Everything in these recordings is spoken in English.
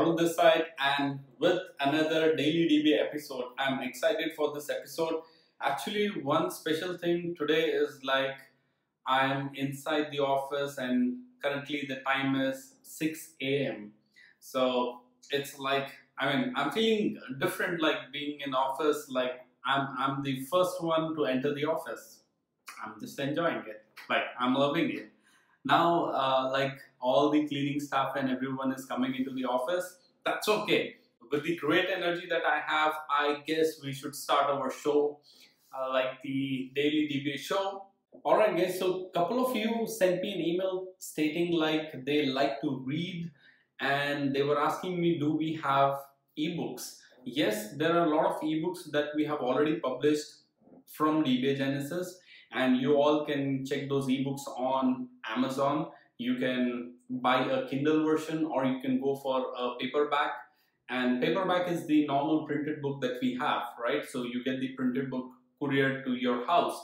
Arul this side and with another Daily DB episode. I'm excited for this episode. Actually, one special thing today is like I'm inside the office and currently the time is 6 a.m. So it's like, I mean, I'm feeling different like being in office, like I'm, I'm the first one to enter the office. I'm just enjoying it. Like I'm loving it. Now, uh, like all the cleaning staff and everyone is coming into the office, that's okay. With the great energy that I have, I guess we should start our show, uh, like the Daily DBA show. Alright guys, so couple of you sent me an email stating like they like to read and they were asking me do we have ebooks. Yes, there are a lot of ebooks that we have already published from DBA Genesis and you all can check those ebooks on Amazon. You can buy a Kindle version or you can go for a paperback. And paperback is the normal printed book that we have, right? So you get the printed book couriered to your house.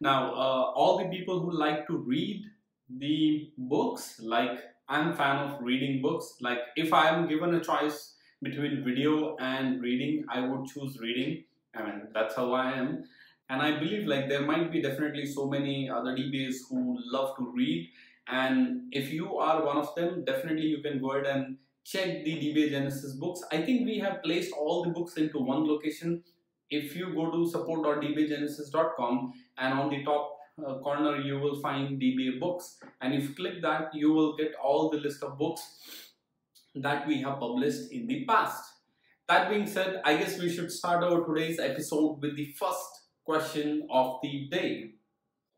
Now, uh, all the people who like to read the books, like I'm a fan of reading books. Like if I am given a choice between video and reading, I would choose reading. I mean, that's how I am. And I believe like there might be definitely so many other DBAs who love to read. And if you are one of them, definitely you can go ahead and check the DBA Genesis books. I think we have placed all the books into one location. If you go to support.dbagenesis.com and on the top uh, corner you will find DBA books and if you click that you will get all the list of books that we have published in the past. That being said, I guess we should start our today's episode with the first question of the day.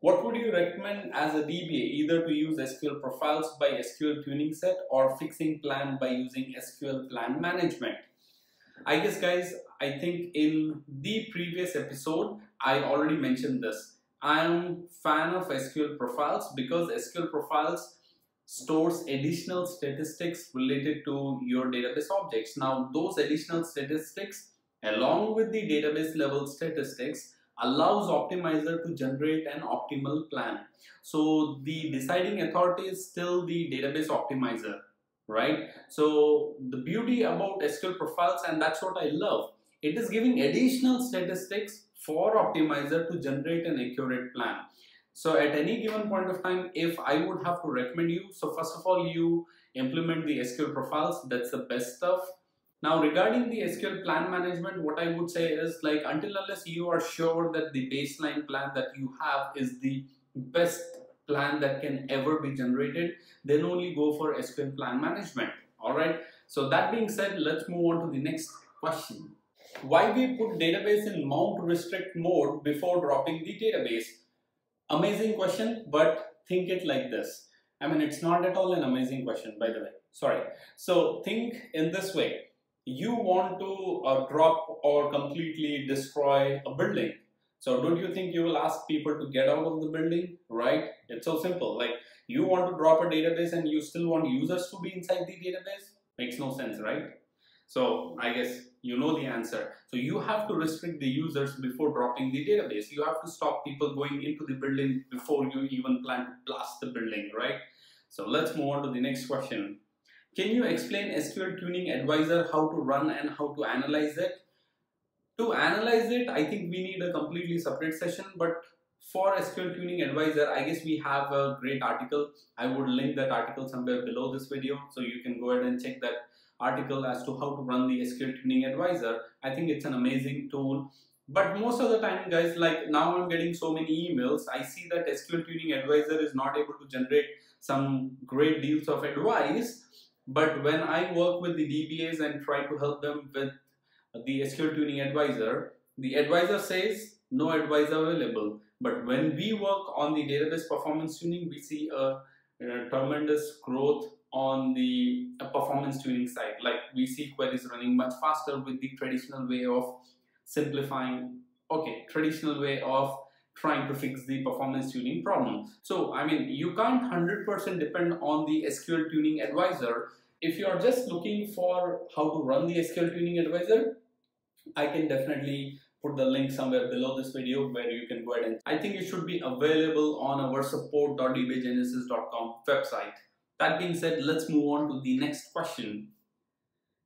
What would you recommend as a DBA either to use SQL profiles by SQL tuning set or fixing plan by using SQL plan management? I guess guys, I think in the previous episode, I already mentioned this. I'm fan of SQL profiles because SQL profiles stores additional statistics related to your database objects. Now those additional statistics along with the database level statistics allows optimizer to generate an optimal plan. So the deciding authority is still the database optimizer, right? So the beauty about SQL profiles, and that's what I love, it is giving additional statistics for optimizer to generate an accurate plan. So at any given point of time, if I would have to recommend you, so first of all, you implement the SQL profiles, that's the best stuff. Now regarding the SQL plan management, what I would say is like until unless you are sure that the baseline plan that you have is the best plan that can ever be generated, then only go for SQL plan management. Alright, so that being said, let's move on to the next question. Why we put database in mount restrict mode before dropping the database? Amazing question, but think it like this. I mean, it's not at all an amazing question, by the way. Sorry. So think in this way you want to uh, drop or completely destroy a building. So don't you think you will ask people to get out of the building, right? It's so simple. Like you want to drop a database and you still want users to be inside the database? Makes no sense, right? So I guess you know the answer. So you have to restrict the users before dropping the database. You have to stop people going into the building before you even plan to blast the building, right? So let's move on to the next question. Can you explain SQL Tuning Advisor how to run and how to analyze it? To analyze it, I think we need a completely separate session, but for SQL Tuning Advisor, I guess we have a great article. I would link that article somewhere below this video, so you can go ahead and check that article as to how to run the SQL Tuning Advisor. I think it's an amazing tool. But most of the time, guys, like now I'm getting so many emails, I see that SQL Tuning Advisor is not able to generate some great deals of advice but when I work with the DBAs and try to help them with the SQL tuning advisor, the advisor says no advisor available. But when we work on the database performance tuning, we see a, a tremendous growth on the performance tuning side. Like we see queries running much faster with the traditional way of simplifying, okay, traditional way of trying to fix the performance tuning problem. So, I mean, you can't 100% depend on the SQL tuning advisor. If you are just looking for how to run the SQL tuning advisor, I can definitely put the link somewhere below this video where you can go ahead and I think it should be available on our support.dbagenesis.com website. That being said, let's move on to the next question.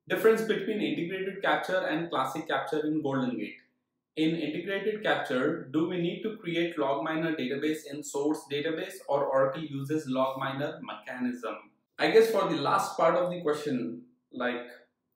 Difference between integrated capture and classic capture in Golden Gate. In integrated capture, do we need to create logminer database in source database or Oracle uses logminer mechanism? I guess for the last part of the question, like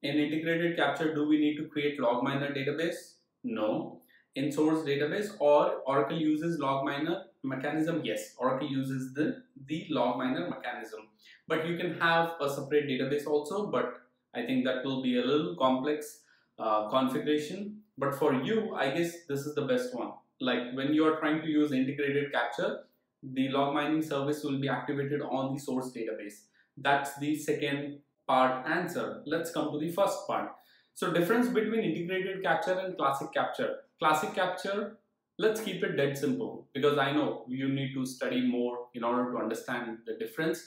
in integrated capture, do we need to create logminer database? No. In source database or Oracle uses logminer mechanism? Yes, Oracle uses the, the logminer mechanism. But you can have a separate database also, but I think that will be a little complex uh, configuration but for you, I guess this is the best one. Like when you are trying to use integrated capture, the log mining service will be activated on the source database. That's the second part answer. Let's come to the first part. So difference between integrated capture and classic capture. Classic capture, let's keep it dead simple because I know you need to study more in order to understand the difference.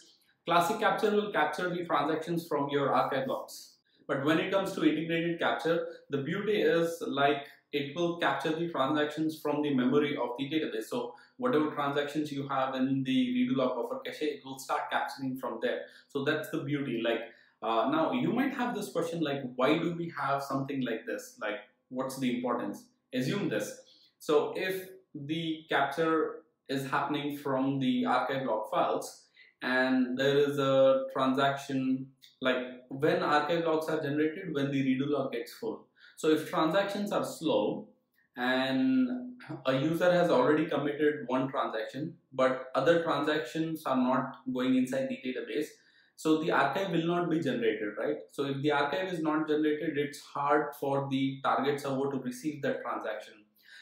Classic capture will capture the transactions from your archive logs but when it comes to integrated capture, the beauty is like it will capture the transactions from the memory of the database. So whatever transactions you have in the redo log buffer cache, it will start capturing from there. So that's the beauty. Like uh, now you might have this question like, why do we have something like this? Like what's the importance? Assume this. So if the capture is happening from the archive log files, and there is a transaction like when archive logs are generated when the redo log gets full. So if transactions are slow and a user has already committed one transaction but other transactions are not going inside the database so the archive will not be generated right? So if the archive is not generated it's hard for the target server to receive that transaction.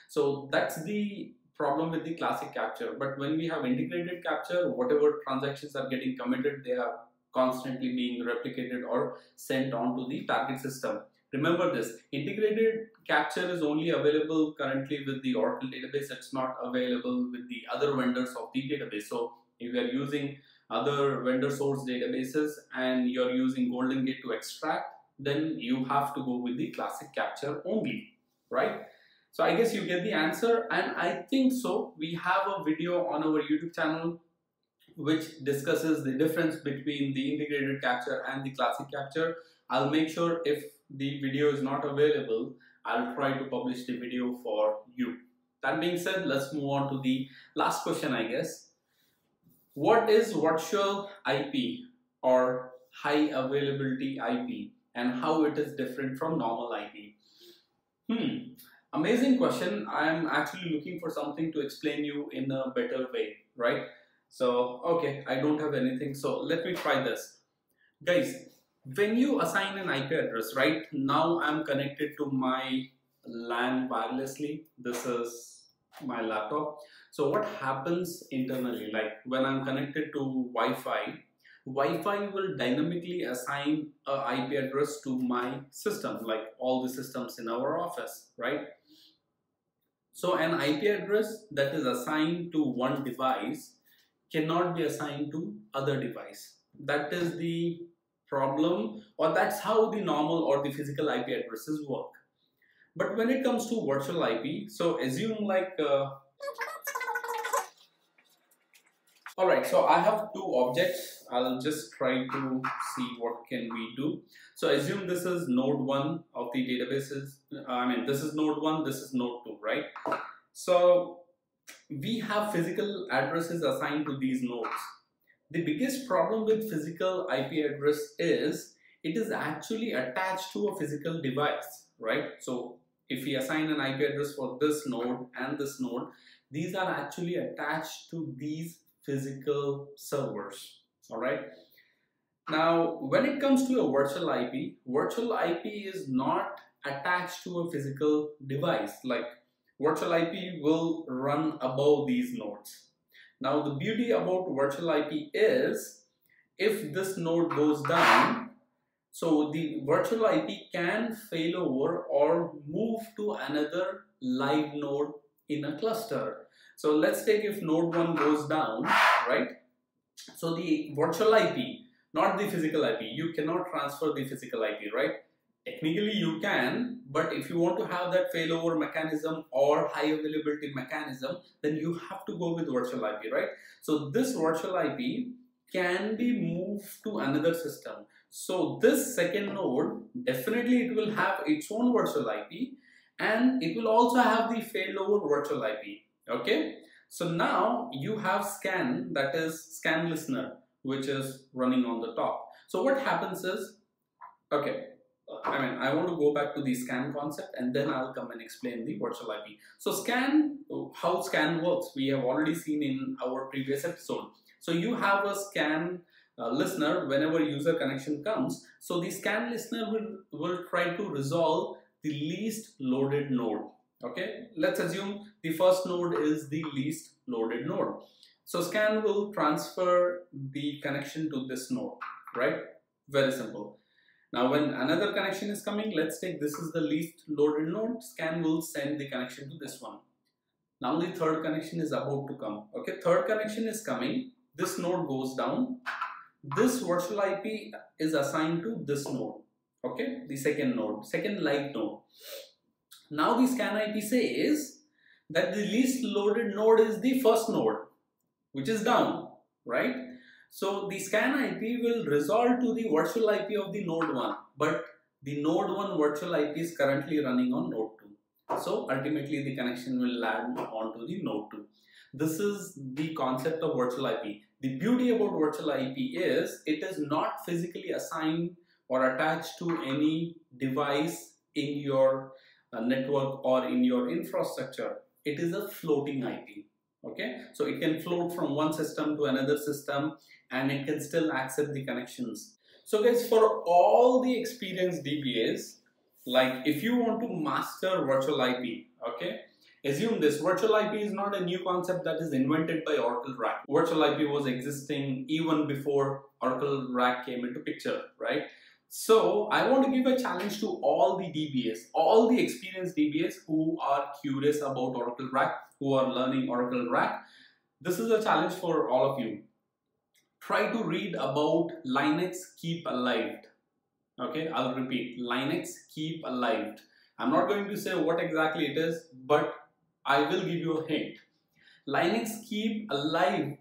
So that's the problem with the classic capture. But when we have integrated capture, whatever transactions are getting committed, they are constantly being replicated or sent on to the target system. Remember this, integrated capture is only available currently with the Oracle database. It's not available with the other vendors of the database. So if you are using other vendor source databases and you're using Golden Gate to extract, then you have to go with the classic capture only, right? So I guess you get the answer and I think so. We have a video on our YouTube channel which discusses the difference between the integrated capture and the classic capture. I'll make sure if the video is not available, I'll try to publish the video for you. That being said, let's move on to the last question, I guess. What is virtual IP or high availability IP and how it is different from normal IP? Hmm. Amazing question. I'm actually looking for something to explain you in a better way, right? So, okay, I don't have anything. So let me try this. Guys, when you assign an IP address, right? Now I'm connected to my LAN wirelessly. This is my laptop. So what happens internally, like when I'm connected to Wi-Fi, Wi-Fi will dynamically assign a IP address to my system, like all the systems in our office, right? So an IP address that is assigned to one device cannot be assigned to other device. That is the problem or that's how the normal or the physical IP addresses work. But when it comes to virtual IP, so assume like uh, Alright, so I have two objects. I'll just try to see what can we do. So assume this is node 1 of the databases. I mean, this is node 1, this is node 2, right? So we have physical addresses assigned to these nodes. The biggest problem with physical IP address is it is actually attached to a physical device, right? So if we assign an IP address for this node and this node, these are actually attached to these physical servers all right now when it comes to a virtual IP virtual IP is not attached to a physical device like virtual IP will run above these nodes now the beauty about virtual IP is if this node goes down so the virtual IP can fail over or move to another live node in a cluster so let's take if node 1 goes down, right? So the virtual IP, not the physical IP, you cannot transfer the physical IP, right? Technically you can, but if you want to have that failover mechanism or high availability mechanism, then you have to go with virtual IP, right? So this virtual IP can be moved to another system. So this second node, definitely it will have its own virtual IP and it will also have the failover virtual IP. Okay. So now you have scan that is scan listener which is running on the top. So what happens is, okay, I mean, I want to go back to the scan concept and then I'll come and explain the virtual IP. So scan, how scan works, we have already seen in our previous episode. So you have a scan uh, listener whenever user connection comes. So the scan listener will, will try to resolve the least loaded node. Okay, let's assume the first node is the least loaded node. So scan will transfer the connection to this node, right? Very simple. Now when another connection is coming, let's take this is the least loaded node, scan will send the connection to this one. Now the third connection is about to come. Okay, third connection is coming, this node goes down, this virtual IP is assigned to this node, okay, the second node, second light node. Now the scan IP says that the least loaded node is the first node, which is down, right? So the scan IP will resolve to the virtual IP of the node 1, but the node 1 virtual IP is currently running on node 2. So ultimately the connection will land onto the node 2. This is the concept of virtual IP. The beauty about virtual IP is it is not physically assigned or attached to any device in your uh, network or in your infrastructure. It is a floating IP okay so it can float from one system to another system and it can still accept the connections so guys for all the experienced DBAs like if you want to master virtual IP okay assume this virtual IP is not a new concept that is invented by Oracle RAC. virtual IP was existing even before Oracle RAC came into picture right so I want to give a challenge to all the DBAs, all the experienced DBAs who are curious about Oracle RAC, who are learning Oracle RAC. This is a challenge for all of you. Try to read about Linux Keep Alive. Okay, I'll repeat, Linux Keep Alive. I'm not going to say what exactly it is, but I will give you a hint. Linux Keep Alive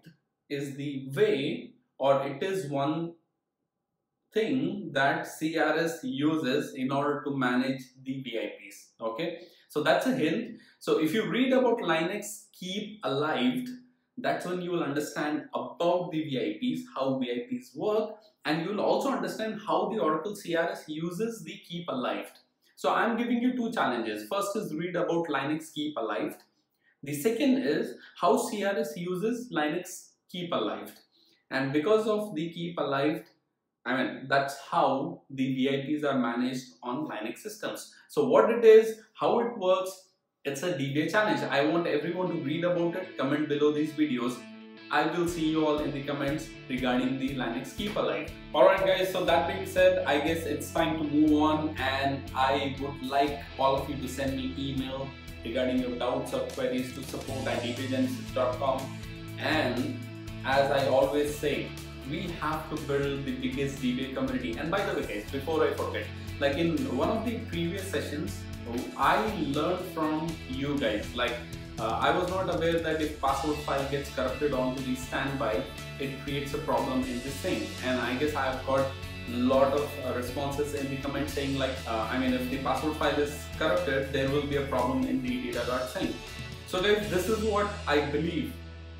is the way or it is one thing that CRS uses in order to manage the VIPs. Okay, so that's a hint. So if you read about Linux Keep Alive, that's when you will understand about the VIPs, how VIPs work, and you will also understand how the Oracle CRS uses the Keep Alive. So I'm giving you two challenges. First is read about Linux Keep Alive. The second is how CRS uses Linux Keep Alive. And because of the Keep Alive I mean, that's how the VIPs are managed on Linux systems. So what it is, how it works, it's a DBA challenge. I want everyone to read about it, comment below these videos. I will see you all in the comments regarding the Linux Keep Alive. Alright guys, so that being said, I guess it's time to move on and I would like all of you to send me email regarding your doubts or queries to support and as I always say, we have to build the biggest DBA community. And by the way guys, before I forget, like in one of the previous sessions, I learned from you guys, like uh, I was not aware that if password file gets corrupted onto the standby, it creates a problem in the thing. And I guess I have got lot of uh, responses in the comment saying like, uh, I mean, if the password file is corrupted, there will be a problem in the data.sync. So guys, this is what I believe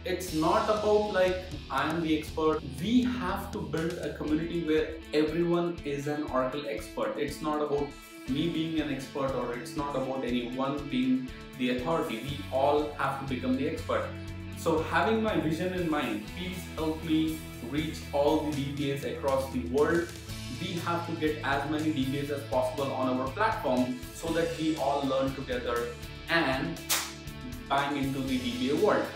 it's not about like I'm the expert. We have to build a community where everyone is an Oracle expert. It's not about me being an expert or it's not about anyone being the authority. We all have to become the expert. So having my vision in mind, please help me reach all the DBAs across the world. We have to get as many DBAs as possible on our platform so that we all learn together and bang into the DBA world.